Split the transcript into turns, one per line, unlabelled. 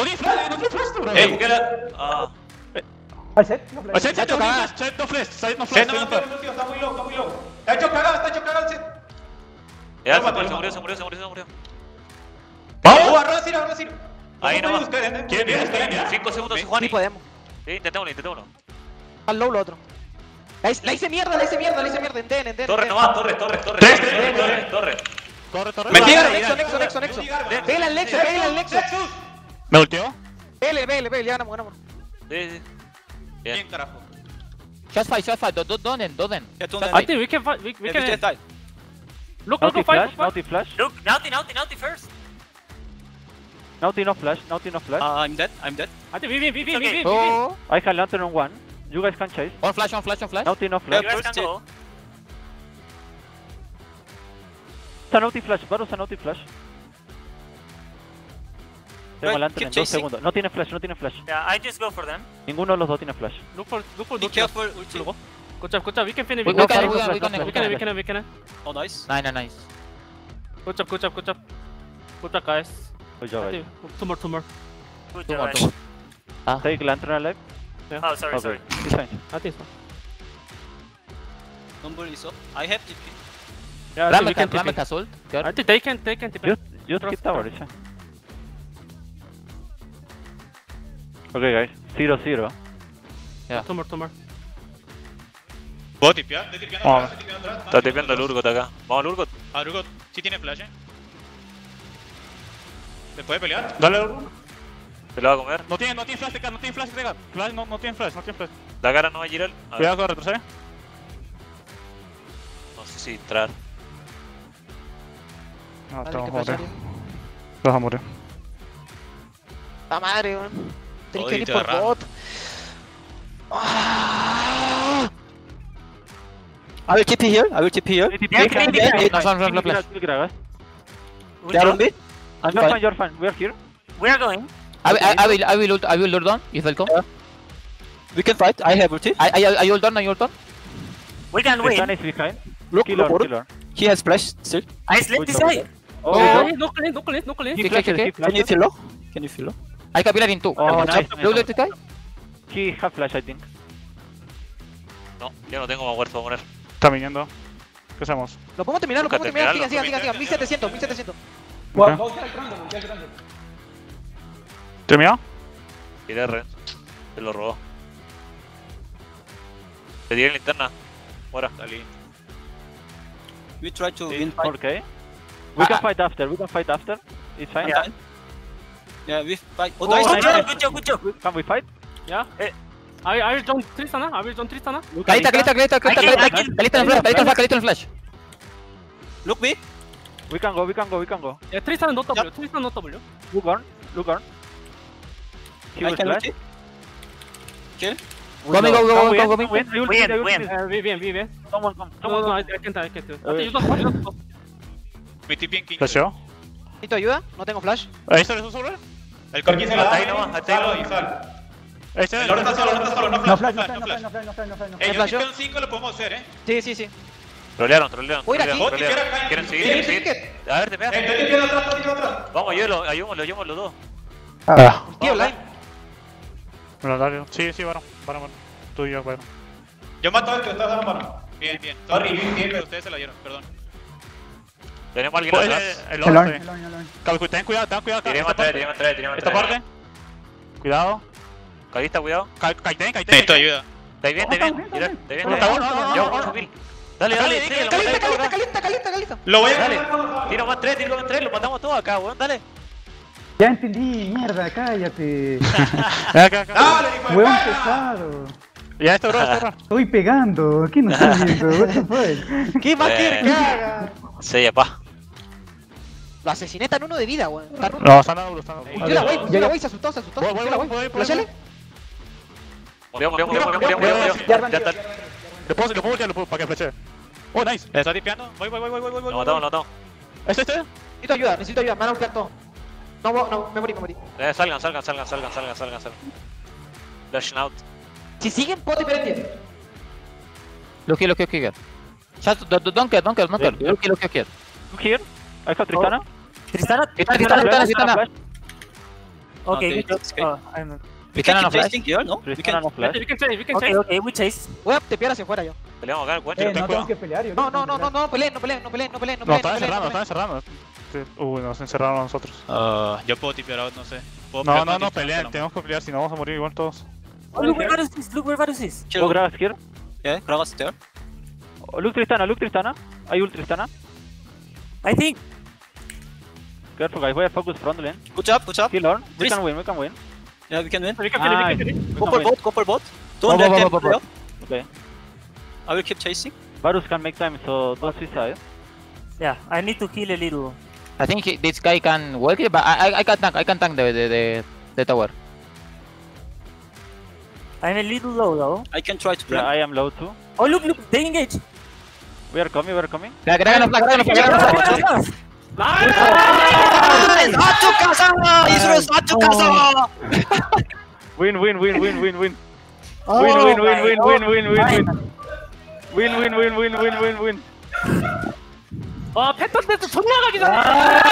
No tiene flash, no tiene flash,
it. Ah.
Al set, no flash.
Set, set, no flash, set, no flash, set, no flash,
no,
set,
no,
no flash.
no, tío, está muy low, está muy low. Está hecho cagado, está hecho cagado el set.
Ya, se murió, se murió, se murió, se murió, se murió.
¡Vamos!
¡Vamos!
¡Arroba Ciro, arroba Ciro!
Ahí
¿Cómo
nomás.
pueden ustedes, eh?
¿Quién viene? ¿Quién viene?
5 segundos,
Sí,
Juani.
Sí podemos.
Sí, intentémoslo, intentémoslo.
Al low lo otro. La hice, la hice mierda, la hice mierda, la hice mierda. Enten, enten.
Torre nomás, torre, torre, torre.
Tres,
torre, torre, torre.
Corre, corre.
Mentira.
Nexo, Nexo, Nexo, Nexo, Nexo. Pégale al Nexo, pégale al Nexo.
¿Me volteó?
Pégale, pégale, pégale, ya ganamos, ganamos.
Sí, sí. Bien.
Bien, carajo.
Just fight, just fight. Don't, don't end, don't end.
End.
I think we can fight. We, we can.
just died.
Look, look, look, fight,
flash,
fight.
naughty flash.
Look, Naughty, Naughty, Naughty first.
Naughty no flash, naughty no flash.
Uh, I'm dead, I'm dead.
I think we win, we win, we
Okay.
win, we win.
Oh,
I have lantern on one. You guys can chase.
on flash, on flash, on flash.
Naughty no
You
flash.
guys
first
can go.
Usa naughty flash, Baru usa naughty flash. Tengo
Right,
lantern
keep
en dos
chasing.
segundos. No tiene flash, no tiene flash.
Yeah, I just go for them.
Ninguno de los dos tiene flash.
Look for, look for,
Be
look for.
careful, ulti.
Good job, good job. We can finish.
We,
We
we
can
we can, we can,
flash,
we
we can,
can.
we can, we can.
Oh, nice.
Nice, nice, nice.
Good job, good job, good job. Good job, guys.
Good job, guys.
Two more, two more.
Good
Two
job,
more,
guys.
two more.
Take lantern alive.
Oh, sorry,
Okay,
sorry.
it's fine.
I think so.
Number is up. I have TP.
Yeah,
has ult. Good.
I think they can, they can TP.
Just, hit tower, it's fine. Okay, guys. Zero, zero.
More, two more.
¿Puedo tipear? Estoy tipeando atrás, estoy tipeando atrás.
Está tipeando el Urgot acá. Vamos al Urgot.
Ah, Urgot, sí tiene flash, eh. ¿Se puede pelear?
Dale, Urgo.
Se lo va a comer.
No tiene, no tiene flash, no tiene flash, Teca. Flash, no, no tiene flash, no tiene flash.
La cara no va a girar. A
Cuidado con retroceder.
no sé si entrar.
No, estamos a morir. Vas a morir.
La madre, weón. Tenés que venir por
agarrado.
bot. Ah. I will TP here, I will TP here. They are on B. I'm
You're
fine.
fine, fine. We're here.
We are going.
I, will- I, I will, I will ult, I will ult down. If they'll come.
We can fight, I have ulti.
I, I, I ult down, I ult down.
We can
The sun is behind.
Look,
Killer,
look,
killer.
He has flash still.
I slept
Good job.
Oh,
Oh,
no clean, no clean, no clean.
he
Okay,
flashed,
okay,
he
Can you feel low? Can you feel low?
I can pillar in two.
Oh, nice,
Blue guy.
He have flash, I think.
No, yo no tengo más huerto para poner.
Está viniendo. ¿Qué hacemos?
Lo podemos terminar, lo podemos terminar. Sigan, sigan, sigan, sigan. 1700, 1700.
Ok. ¿Terminado?
Tiré red. Se lo robó. Te tiré linterna. Fuera.
Salí.
We try to win fight.
Okay. We can
Ah.
fight after, we can fight after. It's fine.
Yeah. Yeah, we fight. Oh,
Oh,
nice.
nice.
nice.
Good job, good job.
Can we fight?
Yeah. I, I will join Tristana. I will join Tristana.
Calita, calita, calita, calita,
I can- I
calita.
can-
Calita en flash, calita en flash, calita en flash.
Look B.
We can go, we can go, we can go.
Yeah, Tristana not W. Tristana not W.
Look on, look on. He
I
will
can
flash.
ulti. Kill.
Go me, go,
Can
go,
we
go,
end?
go,
Can
go.
we end? I will
Win,
win, I will
win.
win.
Uh, we win, we win.
Someone come,
No,
someone
no, I,
come.
I can't, I can't. I
Okay.
think you don't, you don't.
Mi tipi en 15.
¿Flasheó?
¿Necesito ayuda? No tengo flash.
¿Ahí está eso sobre?
El Corki se la da. Salo y sal.
Está.
El Lord está solo, no está solo, no
No
flash,
flash,
no
no
flash,
flash,
no
no
flash.
flash, no flash, no flash, no flash.
Eh, yo
flashó?
tipeo en 5 lo podemos hacer, eh.
Sí, sí, sí.
Trolearon, trolearon.
Voy
trolearon,
aquí.
trolearon. ¿Quieren seguir?
¿Quieren
¿Quieren
seguir
seguir? A ver, te
Eh,
pegas.
estoy tipeando atrás, estoy tipeando atrás.
Vamos, ayúdalo, ayúdalo, ayúdalo los dos.
Ah.
Tío, line.
Bueno, dale. Sí, sí, varón. Varón, varón. Tú y yo, varón.
Yo mato al que está dando mano. Bien, bien. Sorry, bien, bien, pero ustedes se la dieron, perdón.
Tenemos alguien
Pues,
atrás.
eh, el
El el
Ten cuidado, ten cuidado.
atrás,
parte.
tiremos atrás, tiremos
Esta parte. Cuidado.
Calista, cuidado.
Ca- Caiten, caiten.
Necesito ayuda.
Está bien, está bien. Mira, está bien, Yo,
no,
vamos
no.
a subir. Dale, dale, sí, lo
Calista, calista, calista, calista, calista.
Lo voy a
Dale. Tiro más tres, tiro más tres, lo matamos todos acá, weón, dale.
Ya entendí, mierda, cállate.
Ya, acá, acá.
Dale, perra.
pesado.
Ya, esto, bro, esto, bro.
Estoy pegando, ¿qué no estoy viendo? What the fuck?
¿Qué más
Eh.
quiere que haga?
Sí, ya pa.
Lo asesiné tan uno de vida, weón.
No, duro, están dando duro.
Ultió la wey, ultió la wey, se asustó, se asustó.
Voy, voy,
Ultió la
voy,
wey. Flashale.
Murió, murió, murió, murió, murió.
Ya,
está.
Le puedo, le puedo voltear, le puedo, para que flechee. Oh, nice.
¿Está tipeando? Voy, voy, voy, voy, voy, voy.
Lo matamos, lo matamos.
¿Este, este?
Necesito ayuda, necesito ayuda. Me van a ultiar todo. No, no, no, me morí, me morí.
Eh, salgan, salgan, salgan, salgan, salgan, salgan, salgan. Flashing out.
Si siguen, puedo tipear en 10.
Look here, look here, look here. Just don't, don't care, don't care, don't care.
Yeah.
Look here, look here.
Look here. I have Tristana.
Tristana, Tristana, Tristana, Tristana.
Okay,
we
that's
go.
okay.
Oh, I'm.
We
Tristana
can
no flash.
here, no? We
Tristana
can.
no flash.
We can chase, we can chase.
okay, we chase.
Voy a tepear hacia afuera yo.
Peleamos acá, cuenta.
Eh, no tenemos que pelear. yo
No, no, no, no,
pelear.
no, peleen, no peleen, no peleen, no peleen, no
están
no
encerrando, están encerrando. Uy, nos encerraron a nosotros.
Ah, yo puedo tipear out, no sé. Puedo
No, no, no,
Tristana,
peleen,
pero-
tenemos que pelear, si no vamos a morir igual todos.
Oh, look where Varus is. Look where Varus is.
Kill.
Here.
Yeah, Gragas there.
Look Tristana, look Tristana. I ult Tristana.
I think.
Careful guys, voy a focus front lane.
Good job, good job.
Kill horn. We
Tris-
can win, we can win.
Yeah, we can win.
We can finish, we can finish.
We
Go for
win.
bot, go for bot.
Go,
Don't
go,
let them play up.
Okay.
I will keep chasing.
Varus can make time, so don't suicide.
Yeah, I need to kill a little.
I think he, this guy can work it, but I, I, I can tank. I can tank the the the, the tower.
I'm a little low though.
I can try to
Yeah. I am low too.
Oh, look, look, they engage.
We are coming, we are coming.
Dragon Dragon of Flag, Dragon of Flag, Dragon of Flag.
Nice! Satu kasa! Israel, satu kasa!
Win, win, win, win, win, win.
Oh,
Win, win, win,
my
win,
God.
win, win, win, win.
Fine.
Win, win, win, win, win, win, win.
와, 패턴 패턴 존나 가기 전에.